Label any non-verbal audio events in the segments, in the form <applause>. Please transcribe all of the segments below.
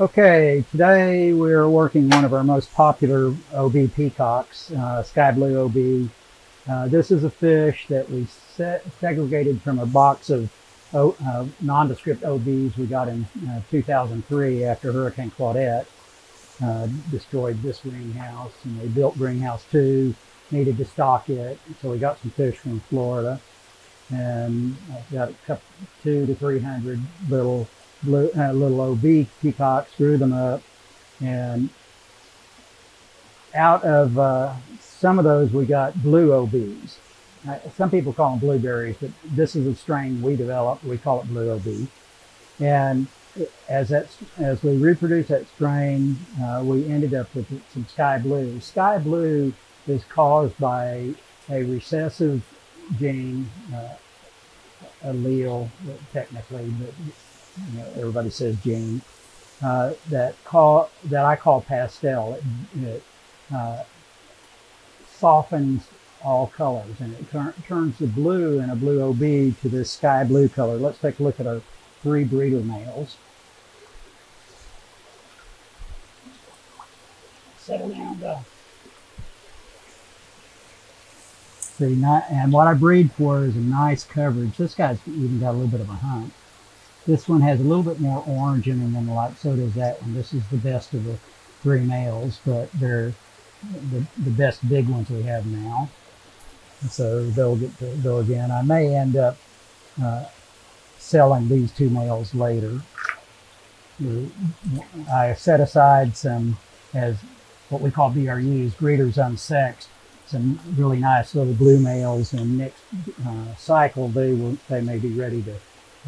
Okay, today we're working one of our most popular OB peacocks, uh, sky blue OB. Uh, this is a fish that we segregated from a box of o, uh, nondescript OBs we got in uh, 2003 after Hurricane Claudette uh, destroyed this greenhouse. And they built greenhouse two, needed to stock it, so we got some fish from Florida. And got a couple, two to 300 little blue, uh, little OB peacocks, grew them up, and out of uh, some of those we got blue OBs. Uh, some people call them blueberries, but this is a strain we developed. We call it blue OB. And as that as we reproduced that strain, uh, we ended up with some sky blue. Sky blue is caused by a recessive gene uh, allele, technically, but you know, everybody says gene, uh, that call that I call pastel. It, it uh, softens all colors and it tur turns the blue in a blue OB to this sky blue color. Let's take a look at our three breeder males. Settle down. See, not, and what I breed for is a nice coverage. This guy's even got a little bit of a hump. This one has a little bit more orange in them than the like, so does that one. This is the best of the three males, but they're the, the best big ones we have now. So they'll get to go again. I may end up uh, selling these two males later. I set aside some as what we call BRUs, breeders unsexed, some really nice little blue males, and next uh, cycle they will they may be ready to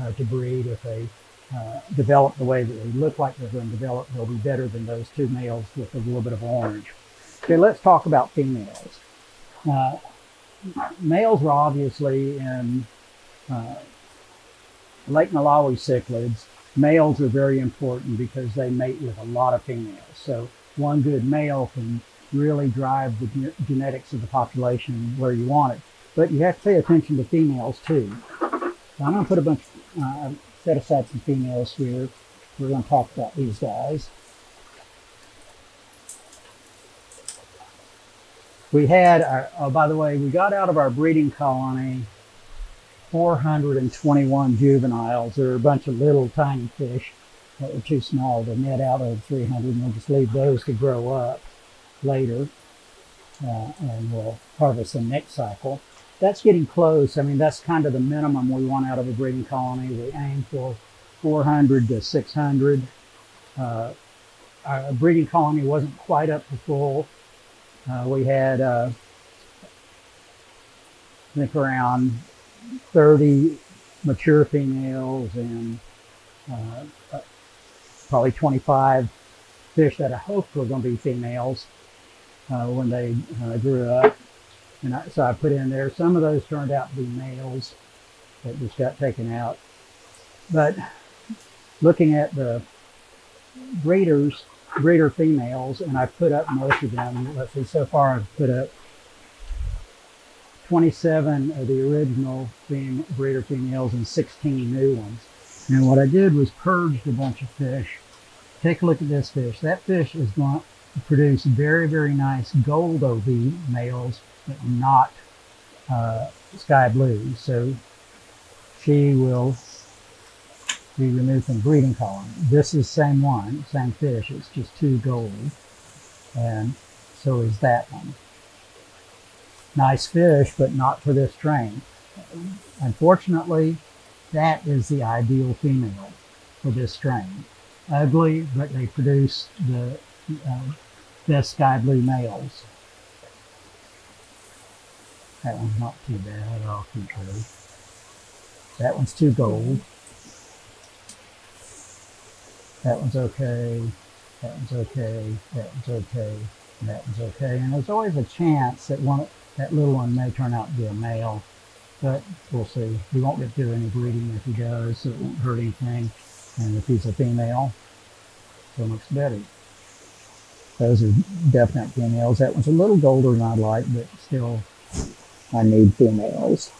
uh, to breed. If they uh, develop the way that they look like they're going to develop, they'll be better than those two males with a little bit of orange. Okay, let's talk about females. Uh, males are obviously in uh, Lake Malawi cichlids. Males are very important because they mate with a lot of females. So one good male can really drive the ge genetics of the population where you want it. But you have to pay attention to females too. I'm going to put a bunch uh, set aside some females here. We're going to talk about these guys. We had, our, oh, by the way, we got out of our breeding colony 421 juveniles. There are a bunch of little tiny fish that were too small to net out of 300, and we'll just leave those to grow up later, uh, and we'll harvest them next cycle that's getting close. I mean, that's kind of the minimum we want out of a breeding colony. We aim for 400 to 600. Uh, our breeding colony wasn't quite up to full. Uh, we had, uh, I think, around 30 mature females and uh, uh, probably 25 fish that I hoped were going to be females uh, when they grew up. And I, so I put in there, some of those turned out to be males that just got taken out. But looking at the breeders, breeder females, and I put up most of them. Let's see, so far I've put up 27 of the original fem breeder females and 16 new ones. And what I did was purged a bunch of fish. Take a look at this fish. That fish is going to produce very, very nice gold OB males but not uh, sky blue. So she will be removed from breeding colony. This is same one, same fish. It's just too gold. And so is that one. Nice fish, but not for this strain. Unfortunately, that is the ideal female for this strain. Ugly, but they produce the uh, best sky blue males. That one's not too bad. I'll keep her. That one's too gold. That one's okay. That one's okay. That one's okay. that one's okay. And there's always a chance that one that little one may turn out to be a male. But we'll see. We won't get through any breeding if he does, so it won't hurt anything. And if he's a female, so much better. Those are definite females. That one's a little golder than I'd like, but still I need females.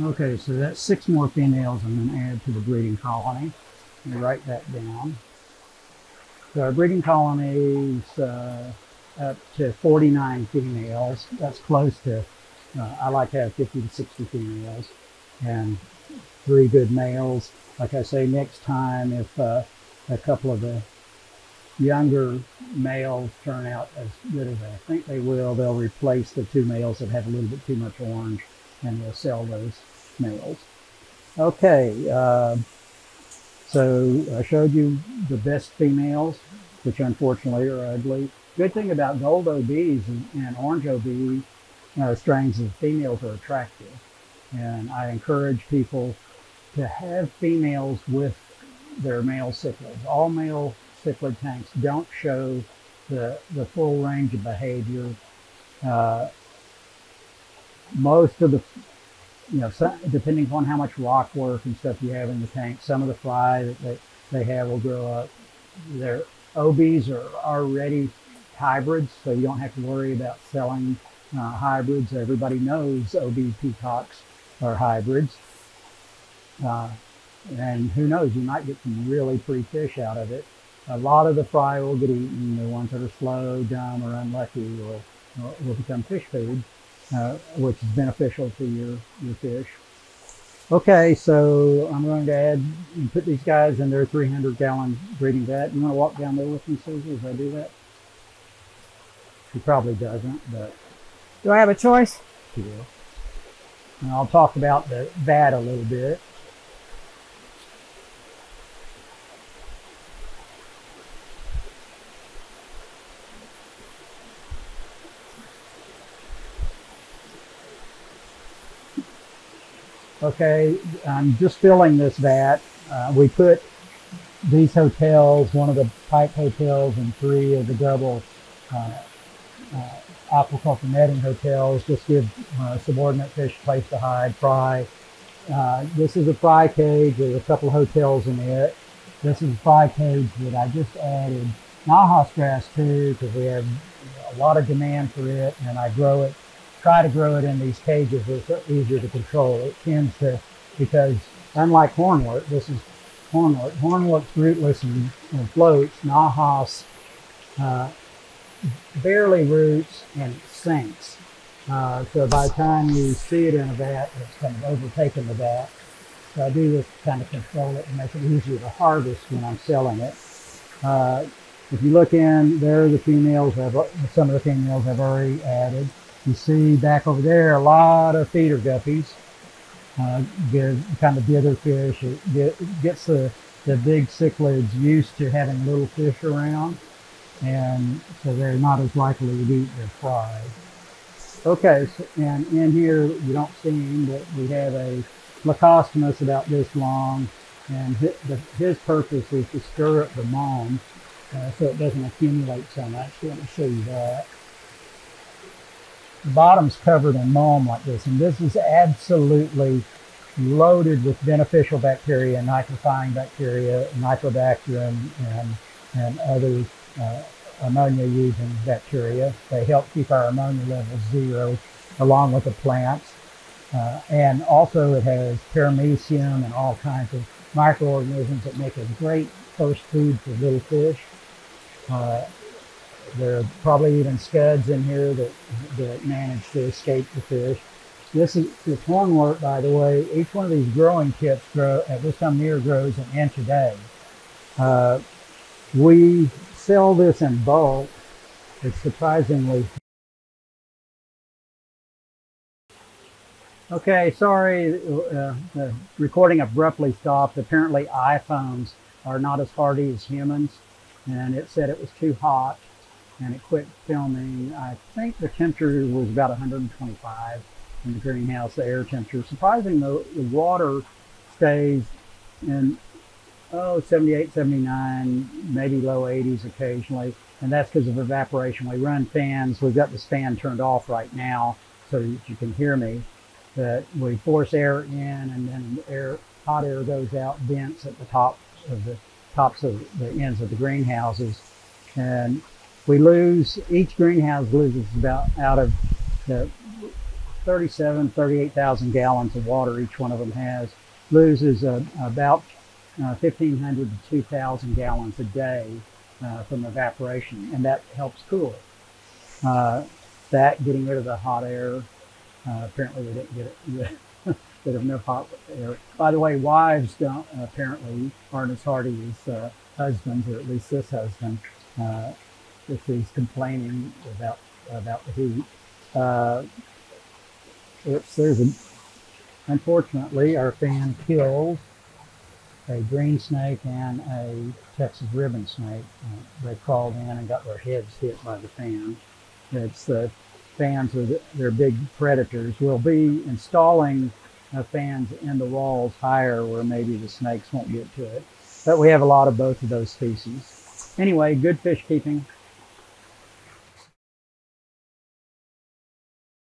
Okay, so that's six more females I'm going to add to the breeding colony. Let me write that down. So our breeding colonies uh, up to 49 females. That's close to, uh, I like to have 50 to 60 females and three good males. Like I say, next time if uh, a couple of the younger males turn out as good as I think they will, they'll replace the two males that have a little bit too much orange and we'll sell those males. Okay, uh, so I showed you the best females, which unfortunately are ugly. Good thing about gold OBs and, and orange OB uh, strains is females are attractive. And I encourage people to have females with their male cichlids. All male cichlid tanks don't show the, the full range of behavior. Uh, most of the, you know, some, depending upon how much rock work and stuff you have in the tank, some of the fry that they, they have will grow up. Their OBs are already hybrids, so you don't have to worry about selling uh, hybrids. Everybody knows OB peacocks are hybrids. Uh, and who knows, you might get some really pretty fish out of it. A lot of the fry will get eaten. The ones that are slow, dumb, or unlucky will, will become fish food, uh, which is beneficial to your, your fish. Okay, so I'm going to add and put these guys in their 300 gallon breeding vat. You want to walk down there with me, Susie, as I do that? She probably doesn't, but Do I have a choice? she will. And I'll talk about the vat a little bit. Okay, I'm just filling this vat. Uh, we put these hotels, one of the pipe hotels and three of the double uh, uh, aquaculture netting hotels, just give uh, subordinate fish a place to hide, fry. Uh, this is a fry cage. There's a couple hotels in it. This is a fry cage that I just added Najas grass to because we have a lot of demand for it and I grow it, try to grow it in these cages where it's easier to control. It tends to, because unlike hornwort, this is hornwort. Hornwort's rootless and, and floats. Najas uh, barely roots and sinks. Uh, so by the time you see it in a vat, it's kind of overtaken the vat. So I do this to kind of control it and make it easier to harvest when I'm selling it. Uh, if you look in, there are the females. Have, some of the females I've already added. You see back over there a lot of feeder guppies. Uh, get, kind of dither fish. It get, gets the, the big cichlids used to having little fish around and so they're not as likely to eat their fry. Okay, so, and in here you don't see him, but we have a Plecostomus about this long, and his, the, his purpose is to stir up the mulm uh, so it doesn't accumulate so much. Let me show you that. The bottom's covered in mulm like this, and this is absolutely loaded with beneficial bacteria, nitrifying bacteria, nitrobacterium, and, and other uh, ammonia using bacteria. They help keep our ammonia levels zero along with the plants. Uh, and also it has paramecium and all kinds of microorganisms that make a great first food for little fish. Uh, there are probably even scuds in here that, that manage to escape the fish. This is this hornwort, by the way. Each one of these growing tips grow at this time of year grows an inch a day. Uh, we sell this in bulk. It's surprisingly. Okay, sorry, uh, the recording abruptly stopped. Apparently iPhones are not as hardy as humans, and it said it was too hot, and it quit filming. I think the temperature was about 125 in the greenhouse, the air temperature. Surprising though, the water stays in oh, 78, 79, maybe low 80s occasionally. And that's because of evaporation. We run fans. We've got this fan turned off right now so that you can hear me. But we force air in and then air, hot air goes out vents at the top of the tops of the ends of the greenhouses. And we lose, each greenhouse loses about out of the 37, 38,000 gallons of water each one of them has, loses uh, about uh, 1,500 to 2,000 gallons a day uh, from evaporation, and that helps cool it. Uh, that getting rid of the hot air. Uh, apparently, we didn't get it. <laughs> Rid of no hot air. By the way, wives don't apparently aren't as hardy as husbands, or at least this husband, if he's complaining about about the heat. Uh, there's. Unfortunately, our fan killed a green snake and a Texas ribbon snake. They crawled in and got their heads hit by the fan. It's the fans are the, they're big predators. We'll be installing uh, fans in the walls higher where maybe the snakes won't get to it. But we have a lot of both of those species. Anyway, good fish keeping.